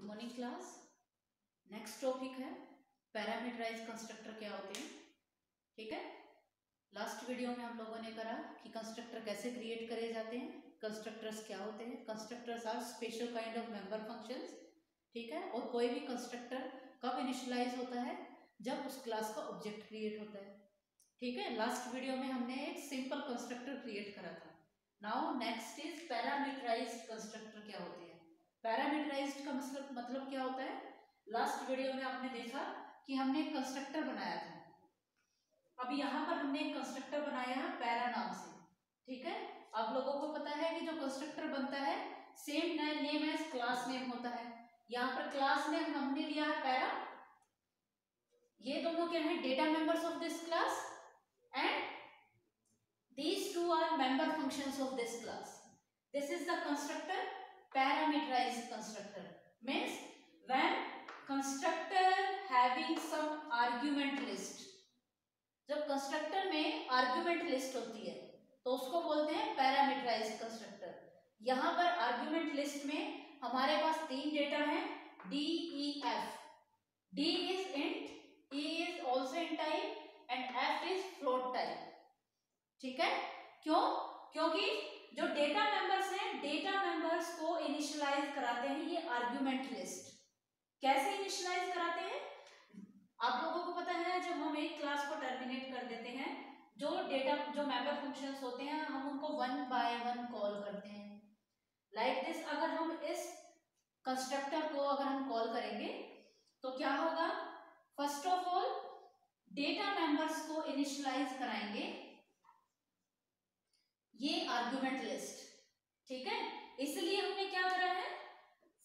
Good morning class next topic है parameterise constructor क्या होते हैं? ठीक है? लास्ट वीडियो में हम लोगों ने करा कि कंस्ट्रक्टर कैसे क्रिएट करे जाते हैं कंस्ट्रक्टर्स क्या होते हैं? Constructors are special kind of member functions ठीक है? और कोई भी कंस्ट्रक्टर कब इनिशलाइज होता है? जब उस क्लास का ऑब्जेक्ट क्रिएट होता है। ठीक है? लास्ट वीडियो में हमने एक सिंपल कंस्ट्रक्टर क्रिएट करा था। Now next is parameterize constructor क्या होते हैं? पैरामीटराइज का मतलब मतलब क्या होता है? लास्ट वीडियो में आपने देखा कि हमने एक कंस्ट्रक्टर बनाया था। अब यहाँ पर हमने एक कंस्ट्रक्टर बनाया है पैरा नाम से, ठीक है? आप लोगों को पता है कि जो कंस्ट्रक्टर बनता है same name as class name होता है। यहाँ पर क्लास नेम हमने लिया है पैरा। ये दोनों क्या है? Data members of this class and these two are member functions of this class. This is the constructor parameterized constructor means when constructor having some argument list, जब कंस्ट्रक्टर में argument list होती है तो उसको बोलते हैं पैरामीटराइज कंस्ट्रक्टर यहाँ पर आर्ग्यूमेंट लिस्ट में हमारे पास तीन डेटा है D E F D is int E is also int type and F is float type ठीक है? क्यों? क्योंकि जो डेटा मेंबर्स डेटा मेंबर्स को इनिशियलाइज कराते हैं ये आर्ग्यूमेंट लिस्ट कैसे इनिशियलाइज कराते हैं? आप लोगों को पता है, जब हम एक क्लास को टर्मिनेट कर देते हैं, जो डेटा जो मेंबर फ़ंक्शंस होते हैं, हम उनको वन बाय वन कॉल करते हैं। लाइक like दिस अगर हम इस कंस्ट्रक्टर को अगर हम कॉल करेंगे तो क्या होगा? First of all data members को इनिशियलाइज कराएँगे। ये आर्गुमेंट लिस्ट ठीक है? इसलिए हमने क्या करा है?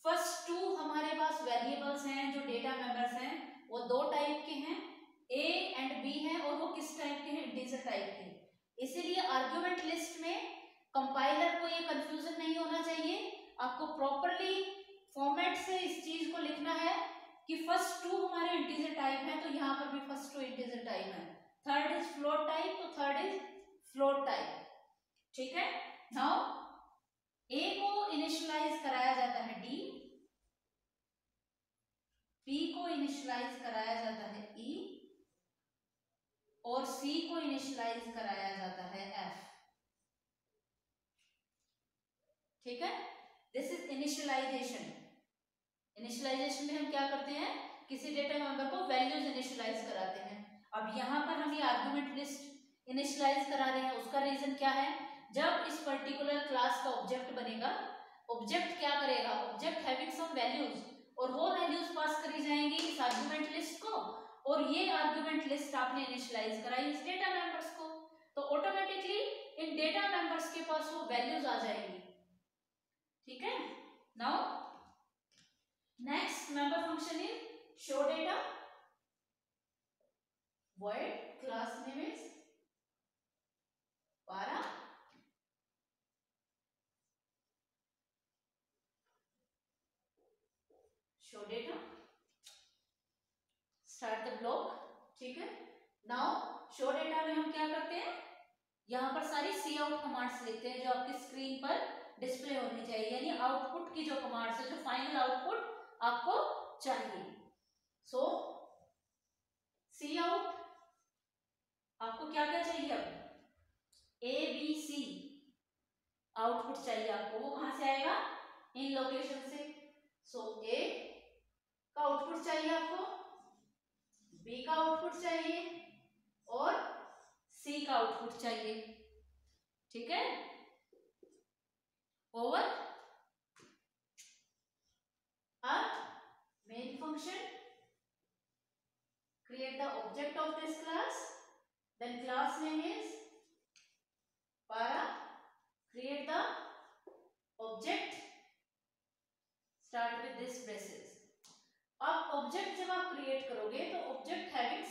फ़र्स्ट टू हमारे पास वेरिएबल्स हैं, जो डेटा मेंबर्स हैं, वो दो टाइप के हैं ए एंड बी हैं, और वो किस टाइप के हैं? इंटीजर टाइप के। इसीलिए आर्ग्यूमेंट लिस्ट में कंपाइलर को ये कंफ्यूजन नहीं होना चाहिए। आपको प्रॉपरली फॉर्मेट से इस चीज़ को लिखना है कि फ़र्स्ट टू हमारे इंटीजर टाइप है तो यहाँ पर भी फ़र्स्ट टू इंटीजर टाइप है। थर्ड इज़ फ्लोट टाइप तो थर्ड इज़ फ्लोट टाइप ठीक है? नाउ ए को इनिशियलाइज कराया जाता है डी पी इनिशियलाइज कराया जाता है ई और सी को इनिशियलाइज कराया जाता है एफ़ ठीक है? दिस इज़ इनिशियलाइजेशन इनिशियलाइजेशन में हम क्या करते हैं? किसी डेटा मेंबर को वैल्यूज़ इनिशियलाइज कराते हैं। अब यहाँ पर हम ये आर्गुमेंट लिस्ट इनिशियलाइज करा रहे हैं। उसका रीजन क्या है? जब इस पर्टिकुलर क्लास का ऑब्जेक्ट बनेगा ऑब्जेक्ट क्या करेगा? ऑब्जेक्ट हैविंग सम वैल्यूज़ और वो वैल्यूज़ पास करी जाएँगी इस आर्गुमेंट लिस्ट को, और ये आर्गुमेंट लिस्ट आपने इनिशियलाइज कराई इस डेटा मेंबर्स को। तो ऑटोमेटिकली इन डेटा मेंबर्स के पास वो वैल्यूज़ आ जाएँगी। ठीक है? Now next member function is show data void class name is show data. Start the block. ठीक है? नाउ शो डेटा में हम क्या करते हैं? यहाँ पर सारी सी आउट कमांड्स लिखते हैं जो आपकी स्क्रीन पर डिस्प्ले होनी चाहिए। यानी आउटपुट की जो कमांड्स है, जो फाइनल आउटपुट आपको चाहिए। सो सी आउट आपको क्या क्या चाहिए अब? ए बी सी आउटपुट चाहिए आपको। वो कहाँ से आएगा? इन लोकेशन से। सो ए का आउटपुट चाहिए आपको? बी का आउटपुट चाहिए और सी का आउटपुट चाहिए। ठीक है? ओवर अब main function create the object of this class, then class name is para create the object start with this braces अब ऑब्जेक्ट जब आप क्रिएट करोगे तो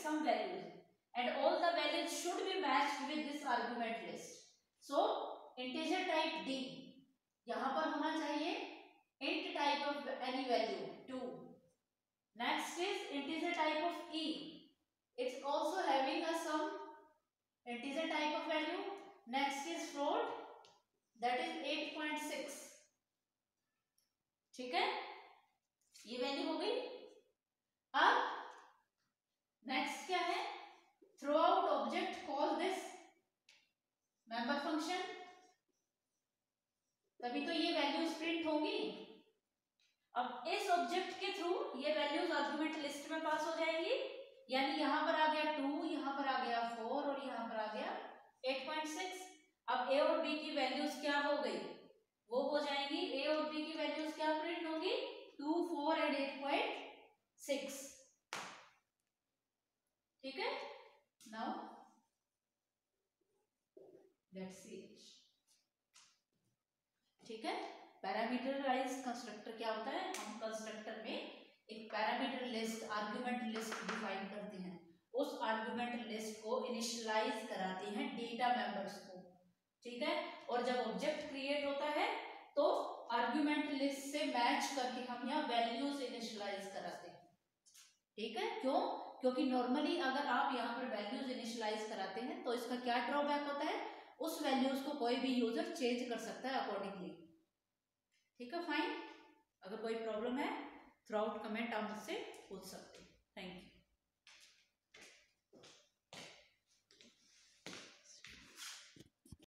some values and all the values should be matched with this argument list so integer type D यहाँ पर होना चाहिए int type of any value two next is integer type of E it's also having a some integer type of value. Next is float. That is 8.6 ठीक है? ये तभी तो ये वैल्यूज़ प्रिंट होंगी। अब इस ऑब्जेक्ट के थ्रू ये वैल्यूज़ आर्गुमेंट लिस्ट में पास हो जाएँगी। यानी यहाँ पर आ गया टू यहाँ पर आ गया फोर और यहाँ पर आ गया एट पॉइंट सिक्स अब ए और बी की वैल्यूज़ क्या हो गई? वो हो जाएँगी ए और बी की वैल्यूज़ क्या प्रिंट होंगी? Two four and eight point six ठीक है? नाउ लेट्स सी ठीक है? पैरामीटराइज कंस्ट्रक्टर क्या होता है? हम कंस्ट्रक्टर में एक parameter list argument list define करते हैं। उस आर्गुमेंट लिस्ट को इनिशियलाइज कराते हैं डेटा मेंबर्स को। ठीक है? और जब ऑब्जेक्ट क्रिएट होता है तो आर्गुमेंट लिस्ट से मैच करके हम यहाँ वैल्यूज़ इनिशियलाइज कराते हैं। ठीक है? क्यों? क्योंकि नॉर्मली अगर आप यहाँ पर वैल्यूज़ इनिशियलाइज कराते हैं तो इसका क्या ड्रॉबैक होता है? उस वैल्यूज़ को कोई भी यूज़र चेंज कर सकता है अकॉर्डिंगली ठीक है फाइन अगर कोई प्रॉब्लम है थ्रू आउट कमेंट आप मुझसे पूछ सकते